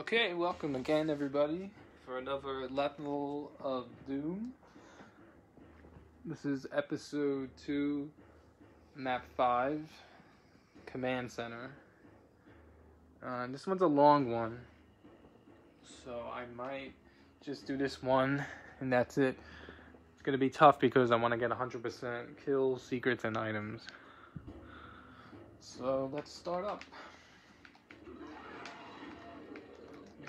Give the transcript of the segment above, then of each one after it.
Okay, welcome again, everybody, for another level of Doom. This is episode 2, map 5, Command Center. Uh, this one's a long one, so I might just do this one, and that's it. It's gonna be tough because I want to get 100% kills, secrets, and items. So let's start up.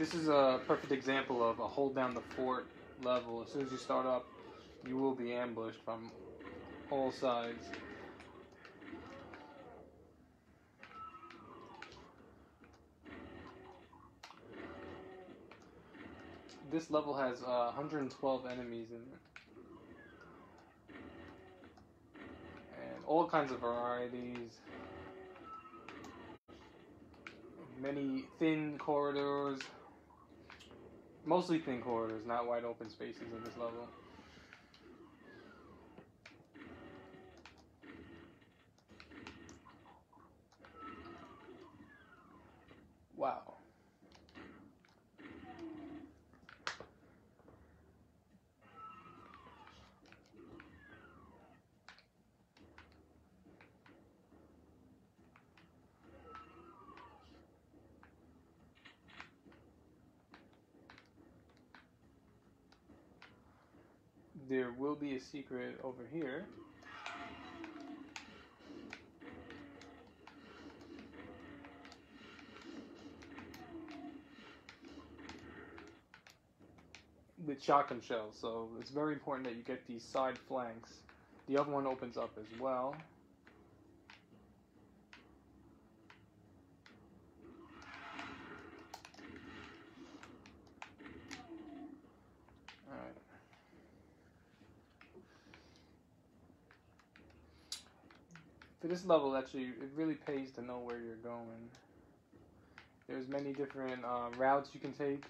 This is a perfect example of a hold down the fort level. As soon as you start up, you will be ambushed from all sides. This level has uh, 112 enemies in it. And all kinds of varieties. Many thin corridors. Mostly thin corridors, not wide open spaces in this level. Wow. There will be a secret over here. With shotgun shells, so it's very important that you get these side flanks. The other one opens up as well. This level, actually, it really pays to know where you're going. There's many different uh, routes you can take.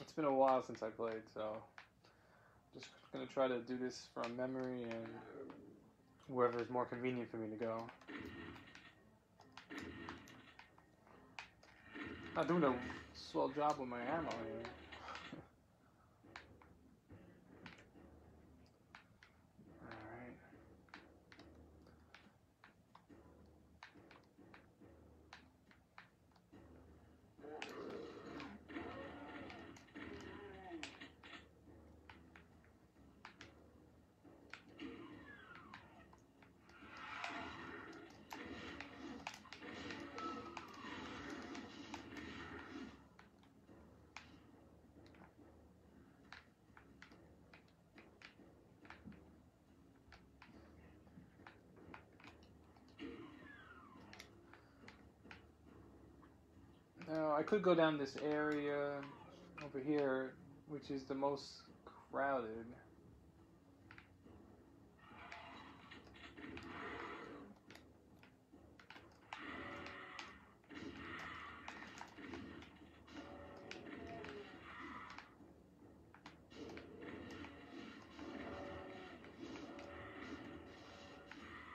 It's been a while since I played, so I'm just gonna try to do this from memory and wherever is more convenient for me to go. Not doing a swell job with my ammo here. Alright. Now, I could go down this area over here, which is the most crowded.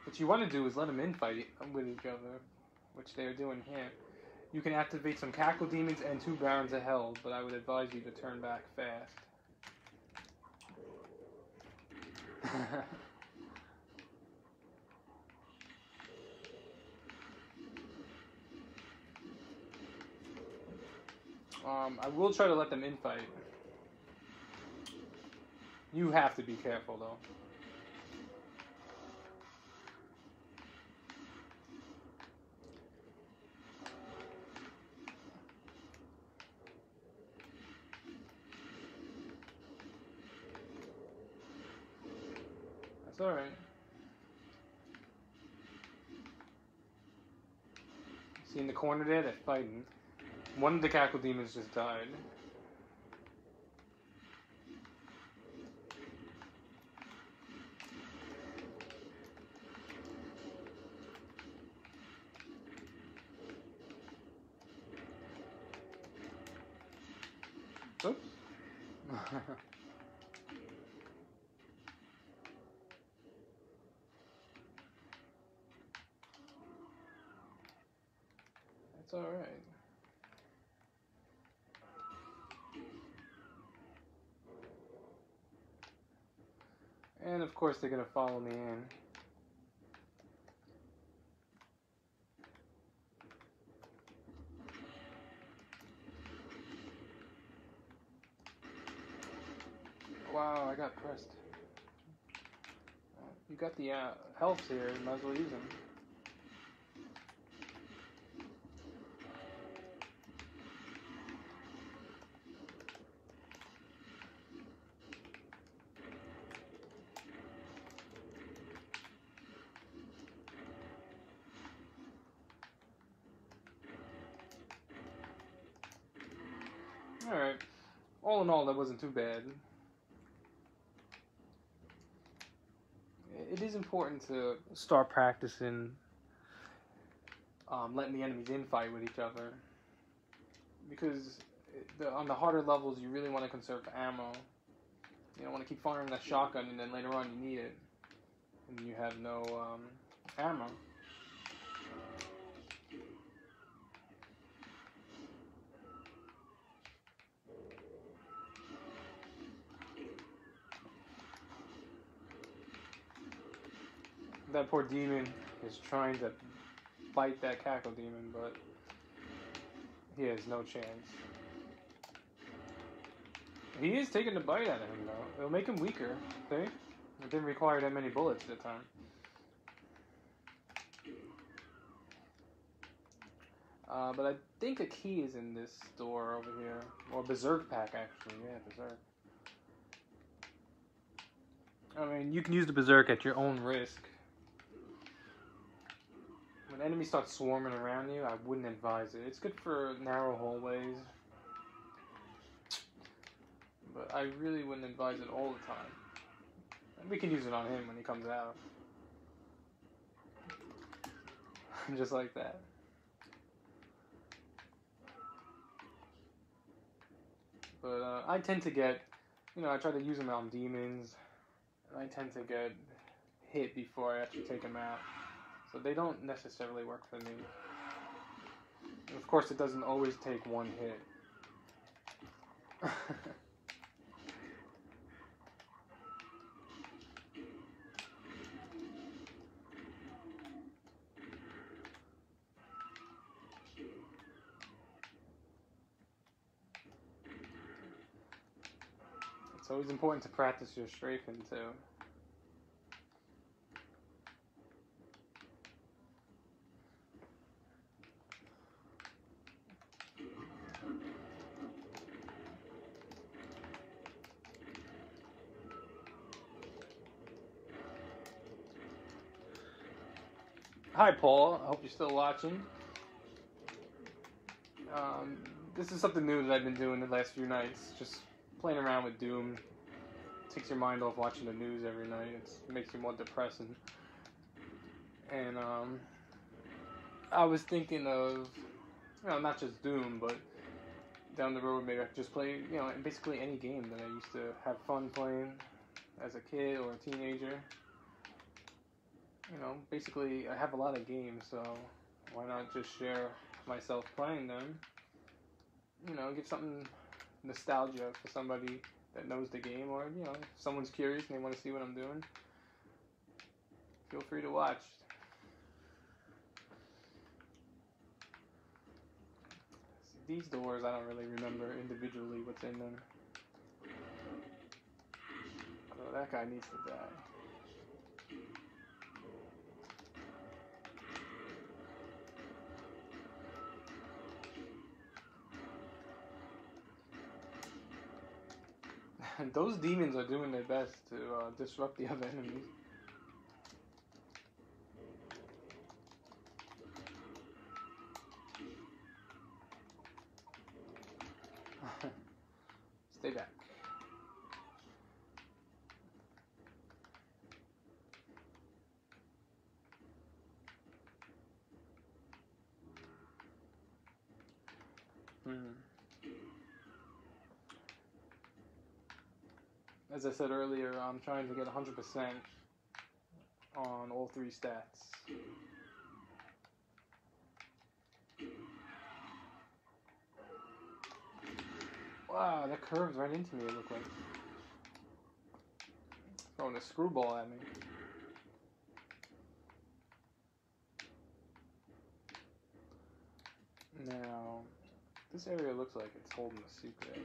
What you want to do is let them infight with each other, which they are doing here. You can activate some Cacodemons and two Barons of Hell, but I would advise you to turn back fast. um, I will try to let them infight. You have to be careful, though. Alright. See in the corner there, they're fighting. One of the Cacodemons just died. Oops. And of course they're gonna follow me in. Wow, I got pressed. You got the uh, health here, might as well use them. In all, that wasn't too bad. It is important to start practicing um, letting the enemies infight with each other. Because the, on the harder levels, you really want to conserve ammo. You don't want to keep firing that shotgun and then later on you need it. And you have no um, ammo. That poor demon is trying to fight that Cacodemon, but he has no chance. He is taking a bite out of him, though. It'll make him weaker, see? It didn't require that many bullets at the time. Uh, but I think a key is in this store over here. Or Berserk pack, actually. Yeah, Berserk. I mean, you can use the Berserk at your own risk. When enemies start swarming around you, I wouldn't advise it. It's good for narrow hallways. But I really wouldn't advise it all the time. And we can use it on him when he comes out. Just like that. But uh, I tend to get, you know, I try to use them on demons. And I tend to get hit before I actually take them out. So they don't necessarily work for me. And of course, it doesn't always take one hit. it's always important to practice your strafing too. Hi, Paul. I hope you're still watching. Um, this is something new that I've been doing the last few nights. Just playing around with Doom. Takes your mind off watching the news every night. It's, it makes you more depressing. And um, I was thinking of, you know, not just Doom, but down the road maybe I could just play, you know, basically any game that I used to have fun playing as a kid or a teenager you know, basically I have a lot of games, so why not just share myself playing them? You know, give something nostalgia for somebody that knows the game, or you know, someone's curious and they want to see what I'm doing. Feel free to watch. These doors, I don't really remember individually what's in them. So that guy needs to die. Those demons are doing their best to uh, disrupt the other enemies. Stay back. Hmm. as I said earlier, I'm trying to get 100% on all three stats. Wow, that curves right into me, it looked like. Throwing a screwball at me. Now, this area looks like it's holding a secret.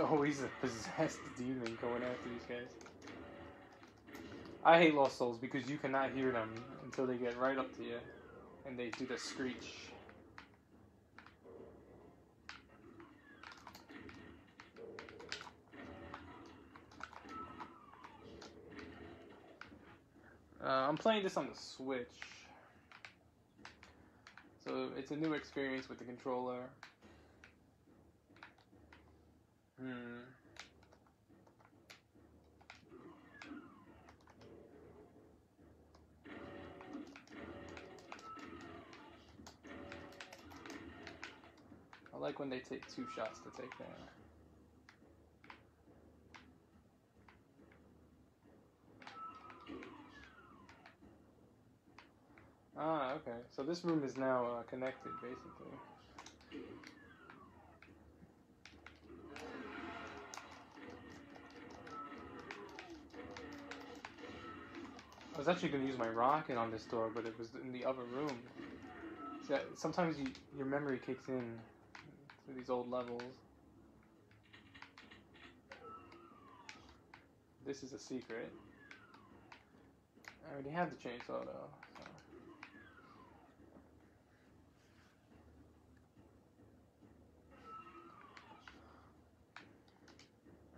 Always a possessed demon going after these guys. I hate Lost Souls because you cannot hear them until they get right up to you and they do the screech. Uh, I'm playing this on the Switch. So it's a new experience with the controller. Hmm. I like when they take two shots to take that. Ah, okay. So this room is now uh, connected, basically. Actually going to use my rocket on this door, but it was in the other room. See, sometimes you, your memory kicks in through these old levels. This is a secret. I already have the chainsaw though. So.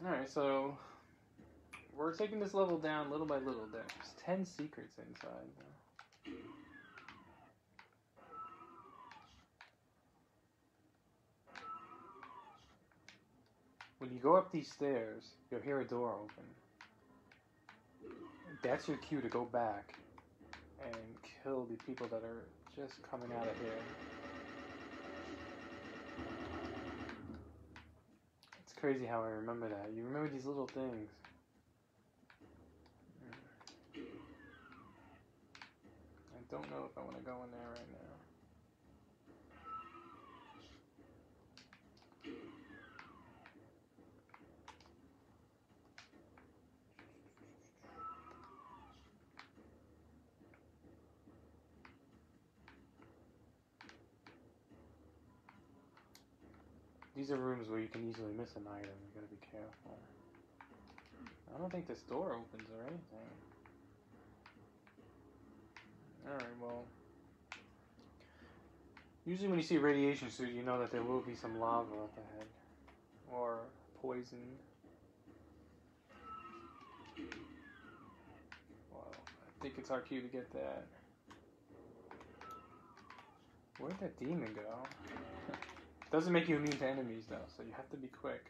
Alright, so we're taking this level down little by little. There's 10 secrets inside. When you go up these stairs, you'll hear a door open. That's your cue to go back and kill the people that are just coming out of here. It's crazy how I remember that. You remember these little things. Mm. I don't know if I want to go in there right now. These are rooms where you can easily miss an item. You gotta be careful. I don't think this door opens or anything. Alright, well. Usually when you see radiation suit, you know that there will be some lava up ahead. Or poison. Well, I think it's our cue to get that. Where'd that demon go? Doesn't make you immune to enemies though, so you have to be quick.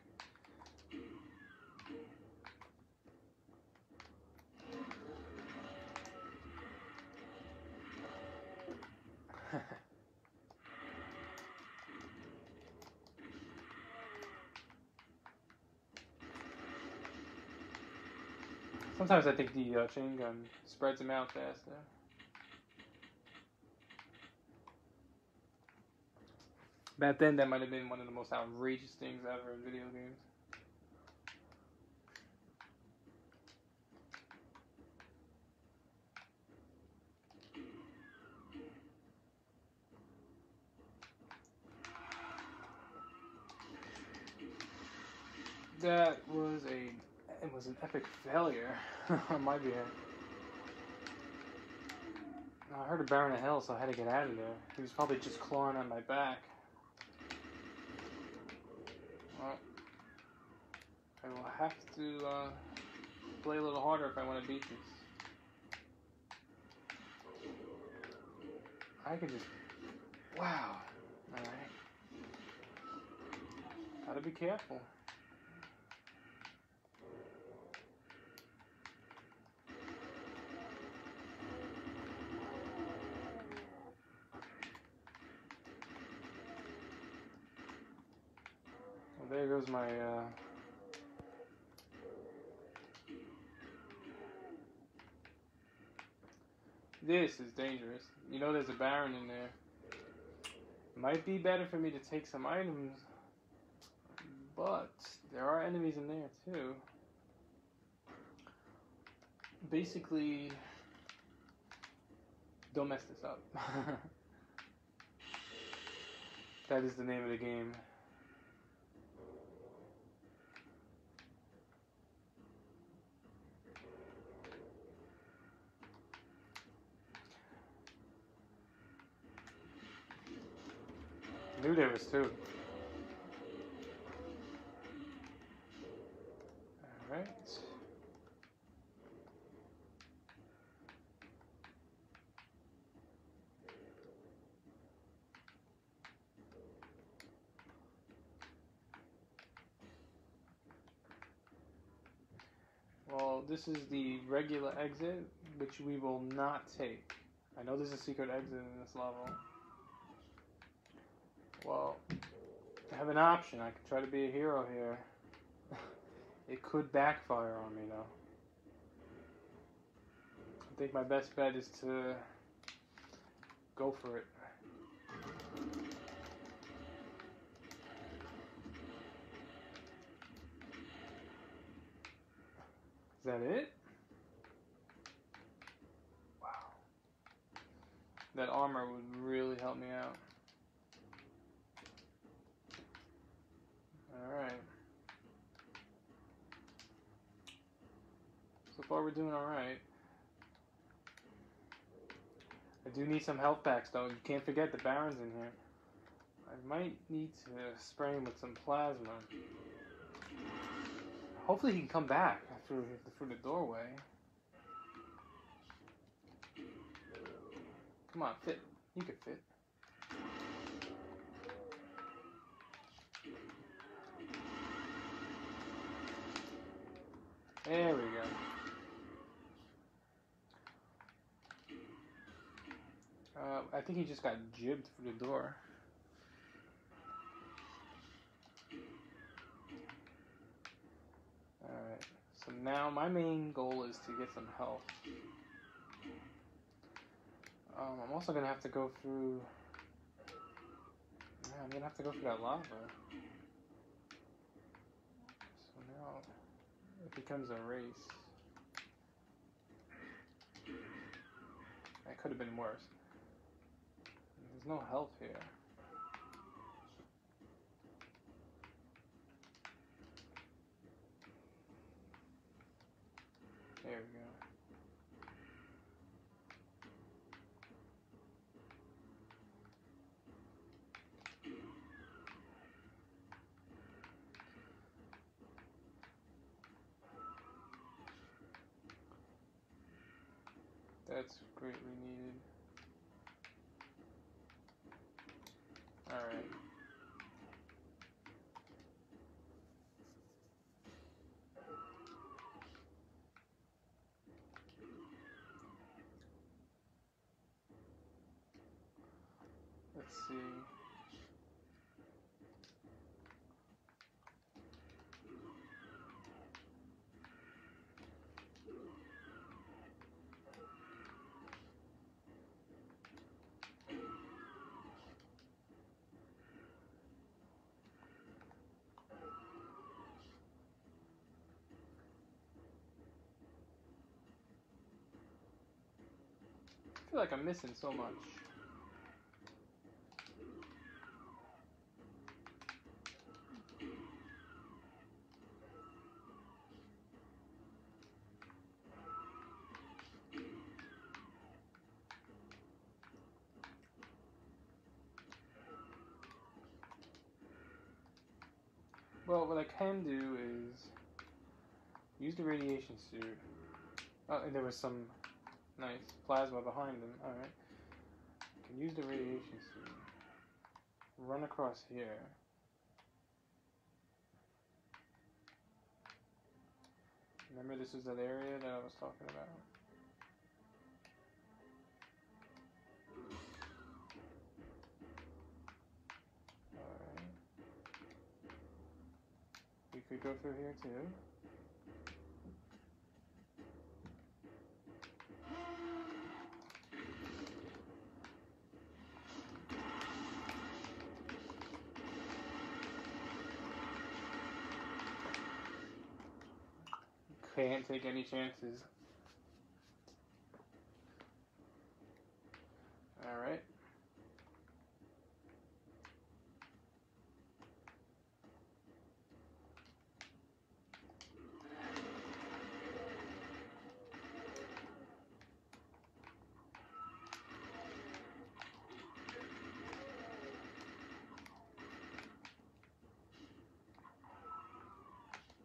Sometimes I think the uh, chain gun spreads them out faster. Back then, that might have been one of the most outrageous things ever in video games. That was a it was an epic failure on my behalf. I heard a Baron of Hell, so I had to get out of there. He was probably just clawing at my back. Well, I will have to uh, play a little harder if I want to beat this. I can just. Wow. Alright. Gotta be careful. Goes my, uh... This is dangerous. You know there's a Baron in there. Might be better for me to take some items, but there are enemies in there too. Basically, don't mess this up. that is the name of the game. I knew there was two. Alright. Well, this is the regular exit, which we will not take. I know there's a secret exit in this level. Well, I have an option. I could try to be a hero here. it could backfire on me, though. I think my best bet is to go for it. Is that it? Wow. That armor would really help me out. Alright. So far we're doing alright. I do need some health packs though. You can't forget the Baron's in here. I might need to spray him with some plasma. Hopefully he can come back through, through the doorway. Come on, fit. You can fit. There we go. Uh, I think he just got gibbed through the door. Alright, so now my main goal is to get some health. Um, I'm also gonna have to go through... Yeah, I'm gonna have to go through that lava. So now... It becomes a race. That could have been worse. There's no health here. There we go. That's greatly needed. Alright. Let's see. I feel like I'm missing so much. Well, what I can do is use the radiation suit. Oh, and there was some nice plasma behind them. Alright. Can use the radiation suit. Run across here. Remember this is that area that I was talking about? Alright. We could go through here too. Can't take any chances. Alright.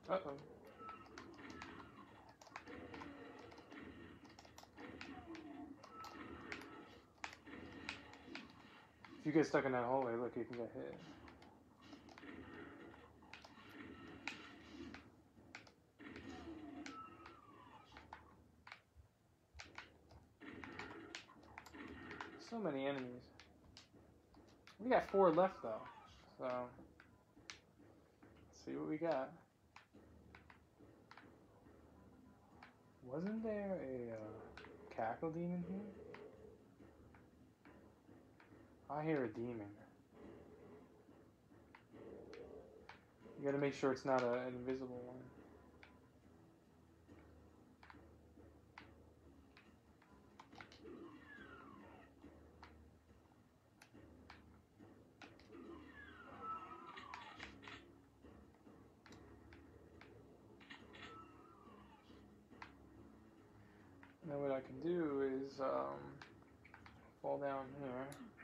Uh-oh. If you get stuck in that hallway, look, you can get hit. So many enemies. We got four left though, so let's see what we got. Wasn't there a uh, Cacodemon here? I hear a demon. You gotta make sure it's not a, an invisible one. Now what I can do is um, fall down here.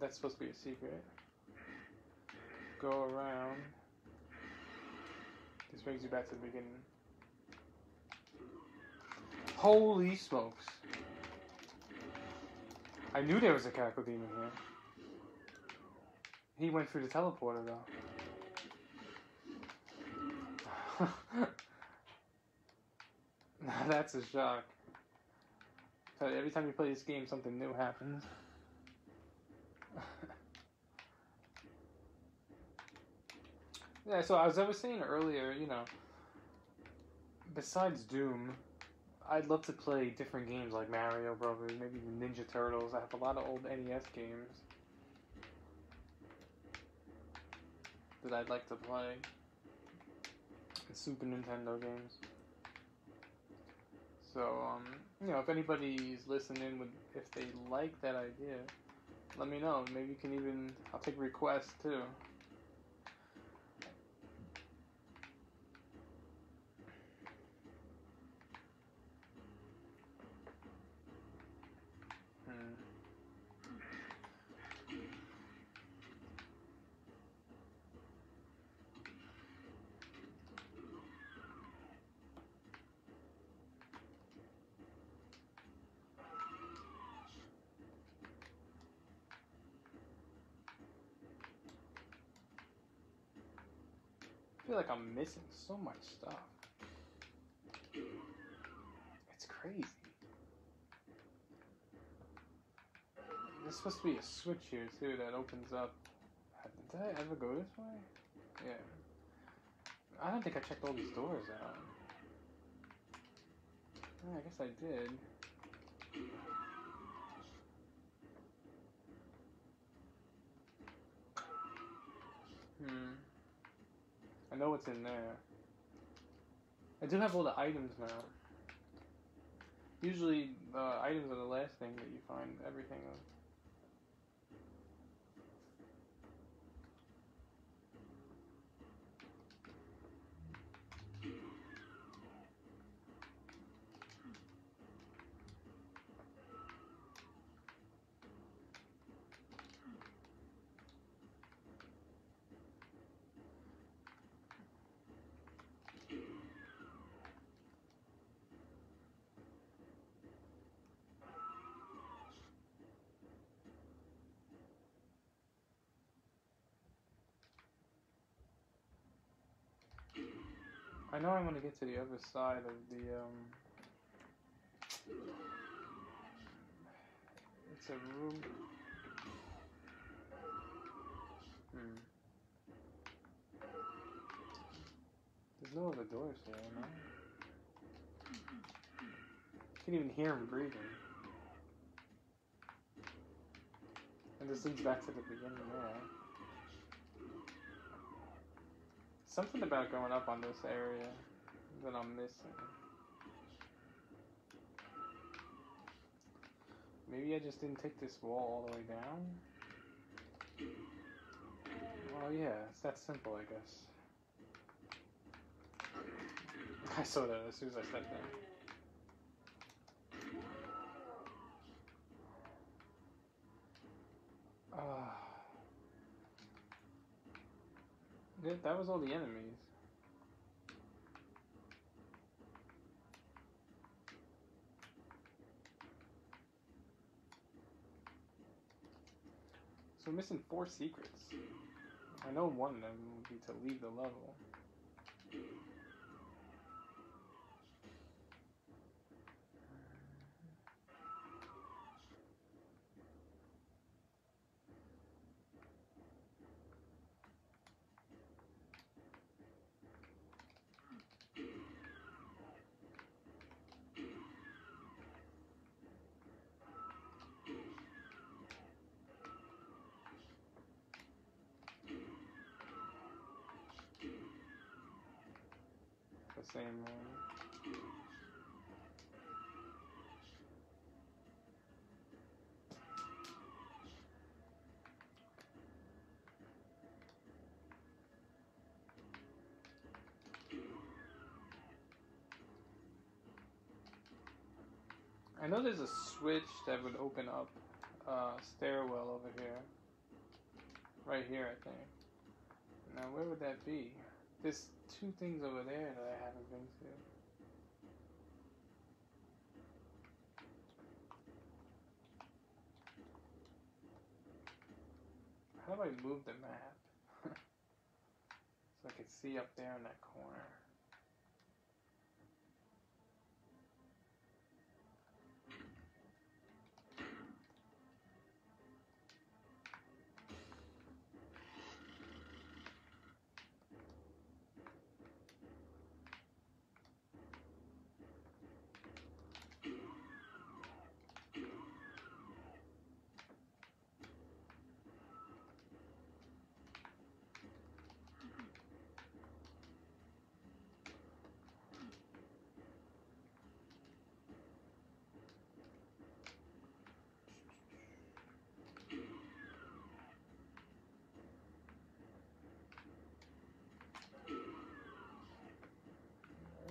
That's supposed to be a secret. Go around. This brings you back to the beginning. Holy smokes. I knew there was a Cacodemon here. He went through the teleporter though. That's a shock. Every time you play this game, something new happens. yeah, so as I was saying earlier, you know, besides Doom, I'd love to play different games like Mario Brothers, maybe Ninja Turtles. I have a lot of old NES games that I'd like to play. Super Nintendo games. So, um, you know, if anybody's listening, with if they like that idea, let me know. Maybe you can even, I'll take requests too. Like I'm missing so much stuff. It's crazy. There's supposed to be a switch here too that opens up. Did I ever go this way? Yeah. I don't think I checked all these doors out. Yeah, I guess I did. Hmm. I know what's in there. I do have all the items now. Usually, the items are the last thing that you find everything of. I know I want to get to the other side of the, um... It's a room... Hmm. the doors here, you know? You Can't even hear him breathing. And this leads back to the beginning there. Something about going up on this area that I'm missing. Maybe I just didn't take this wall all the way down? Oh yeah, it's that simple, I guess. I saw that as soon as I stepped in. Ah. Yeah, that was all the enemies. So missing four secrets. I know one of them would be to leave the level. Same. I know there's a switch that would open up a stairwell over here. Right here, I think. Now, where would that be? There's two things over there that I haven't been to. How do I move the map? so I can see up there in that corner.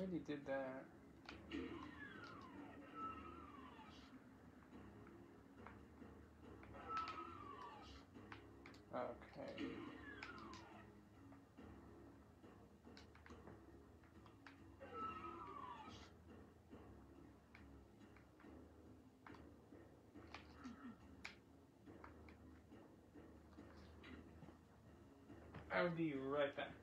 Already did that. Okay. I'll be right back.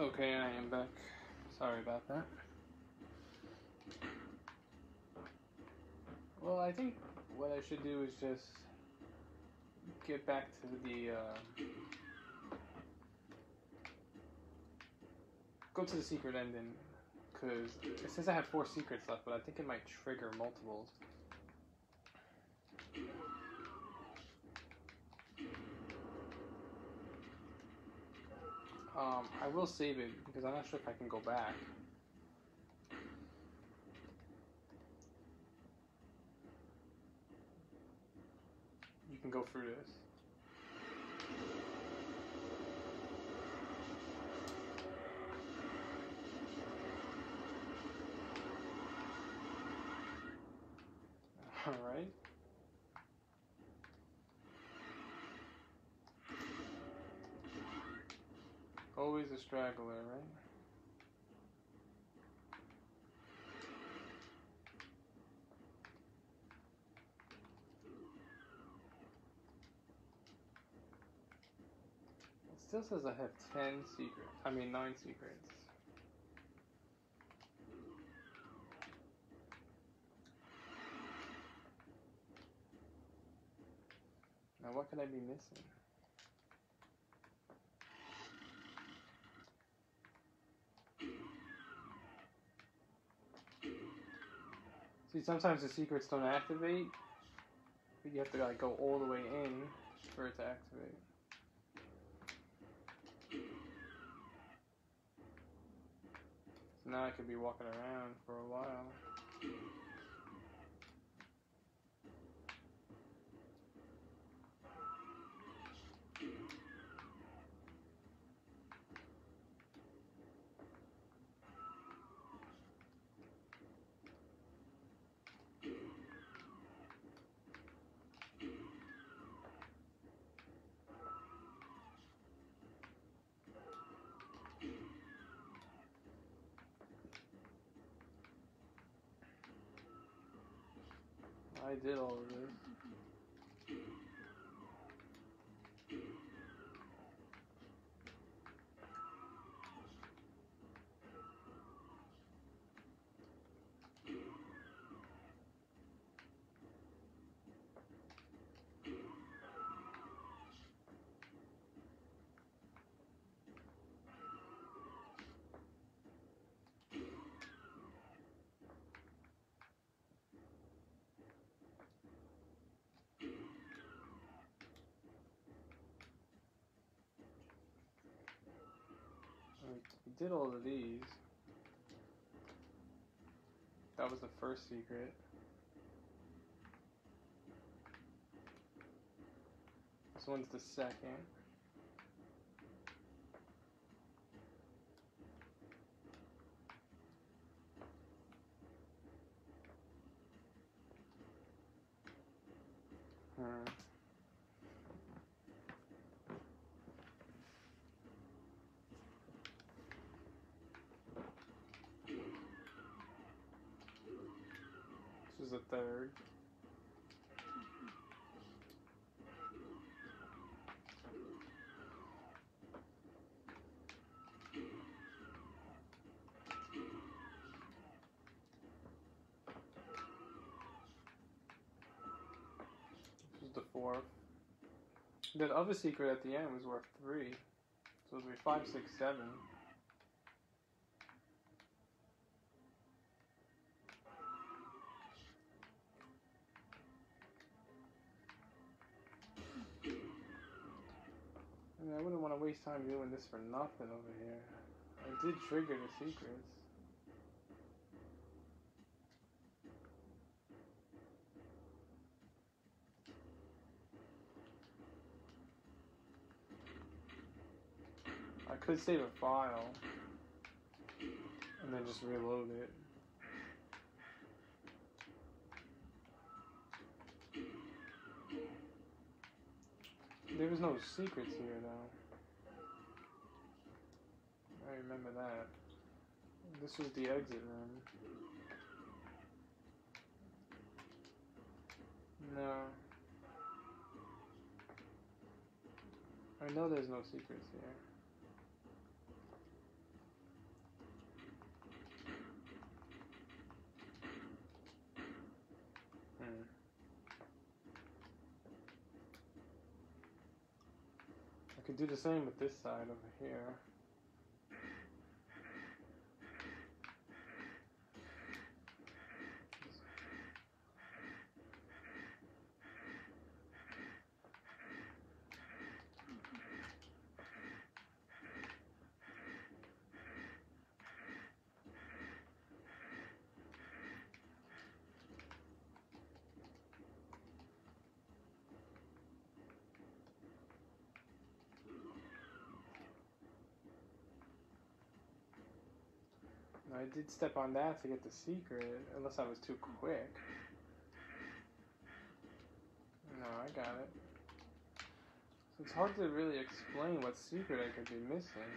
Okay, I am back. Sorry about that. Well, I think what I should do is just get back to the uh, go to the secret ending because says I have four secrets left, but I think it might trigger multiples. Um, I will save it because I'm not sure if I can go back. You can go through this. Alright. Always a straggler, right? It still says I have 10 secrets. I mean, 9 secrets. Now, what could I be missing? See, sometimes the secrets don't activate, you have to like go all the way in for it to activate. So now I could be walking around for a while. I did all Did all of these. That was the first secret. This one's the second. Hmm. This is the third. This is the fourth. That other secret at the end was worth three. So it would be five, six, seven. I mean, I wouldn't want to waste time doing this for nothing over here. I did trigger the secrets. I could save a file and then just reload it. There was no secrets here though. I remember that. This was the exit room. No. I know there's no secrets here. Do the same with this side over here. I did step on that to get the secret, unless I was too quick. No, I got it. So it's hard to really explain what secret I could be missing.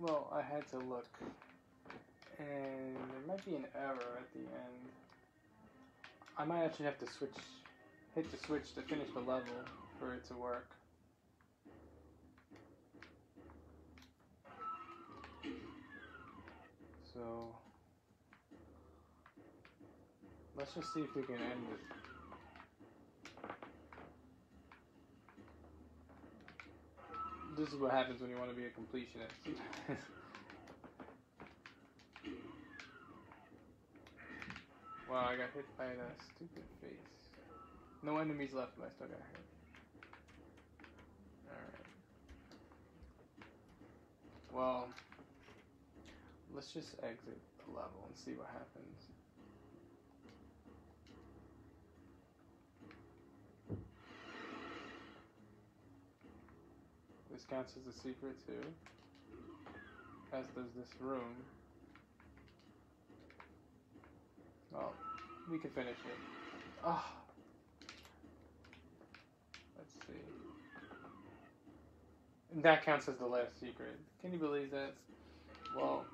Well, I had to look, and there might be an error at the end. I might actually have to switch, hit the switch to finish the level for it to work. So, let's just see if we can end it. This is what happens when you want to be a completionist. wow, I got hit by that stupid face. No enemies left, but I still got hit. Alright. Well, let's just exit the level and see what happens. counts as a secret too. As does this room. Well, we can finish it. Ah. Let's see. And that counts as the last secret. Can you believe that? Well,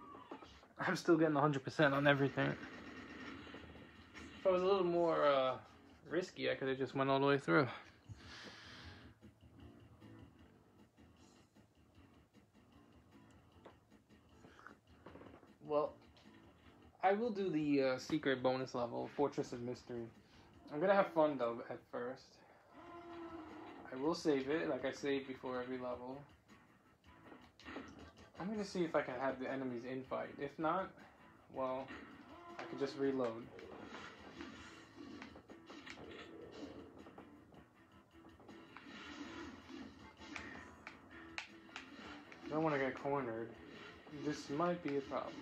I'm still getting 100% on everything. If I was a little more uh, risky, I could have just went all the way through. I will do the uh, secret bonus level, Fortress of Mystery. I'm gonna have fun though at first. I will save it, like I save before every level. I'm gonna see if I can have the enemies infight. If not, well, I could just reload. I don't want to get cornered. This might be a problem.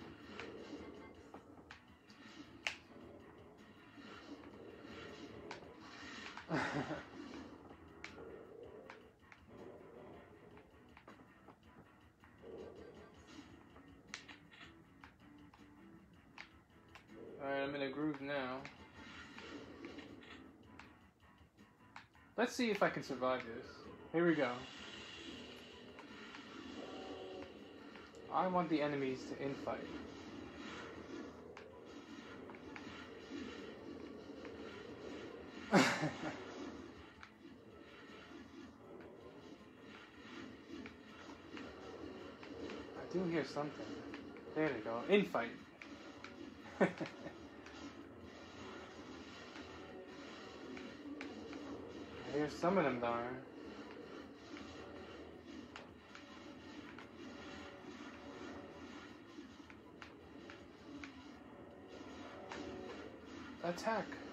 Alright, I'm in a groove now. Let's see if I can survive this. Here we go. I want the enemies to infight. Something. There they go. Infight. Hear some of them dying. Attack.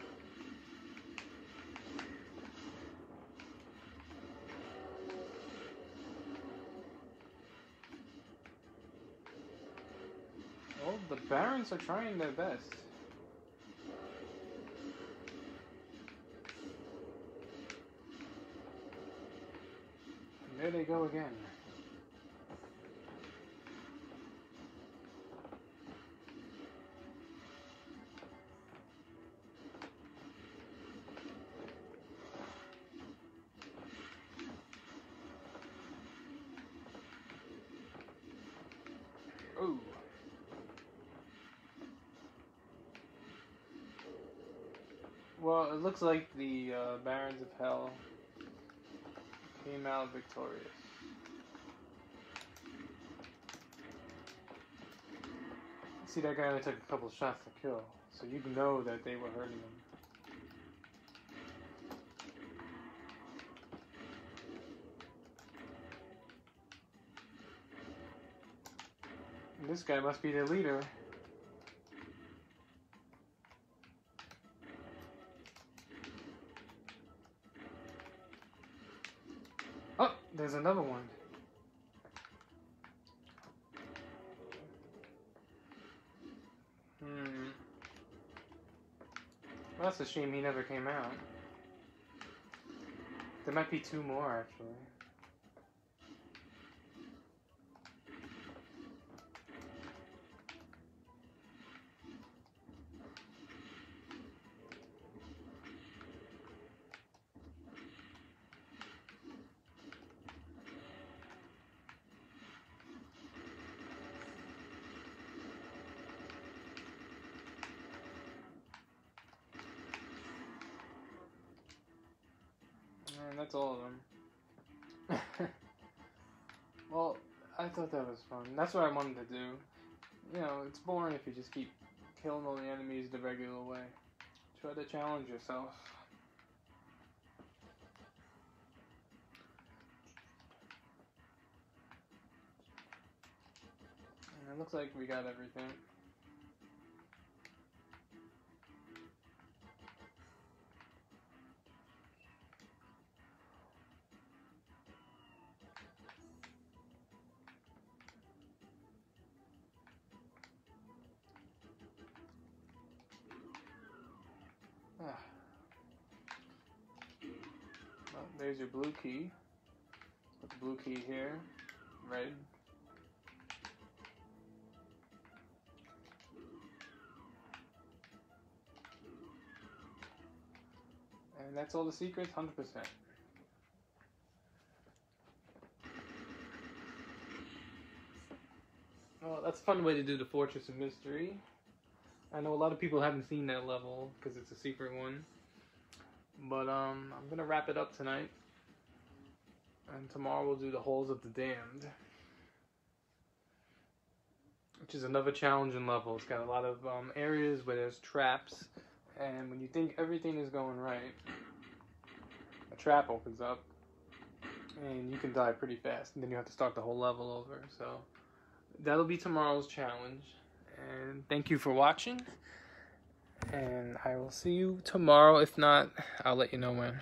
Barons are trying their best. And there they go again. Ooh. Well, it looks like the uh, Barons of Hell came out victorious. See, that guy only took a couple shots to kill, so you know that they were hurting him. And This guy must be the leader. Another one. Hmm. Well, that's a shame he never came out. There might be two more, actually. That. That's what I wanted to do. You know, it's boring if you just keep killing all the enemies the regular way. Try to challenge yourself. And it looks like we got everything. there's your blue key. Put the blue key here, red. And that's all the secrets, 100%. Well, that's a fun way to do the Fortress of Mystery. I know a lot of people haven't seen that level because it's a secret one. But um, I'm gonna wrap it up tonight, and tomorrow we'll do the Halls of the Damned, which is another challenging level. It's got a lot of um, areas where there's traps, and when you think everything is going right, a trap opens up, and you can die pretty fast, and then you have to start the whole level over. So that'll be tomorrow's challenge. And thank you for watching. And I will see you tomorrow. If not, I'll let you know when.